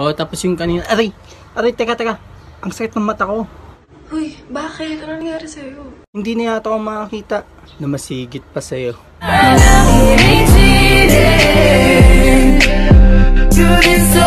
Oh, tapos yung kanina. Aray! Aray, teka, teka. Ang sakit ng mata ko. Uy, bakit? Ano nangyari sa'yo? Hindi na yata ako makakita na masigit pa sa'yo. You've been so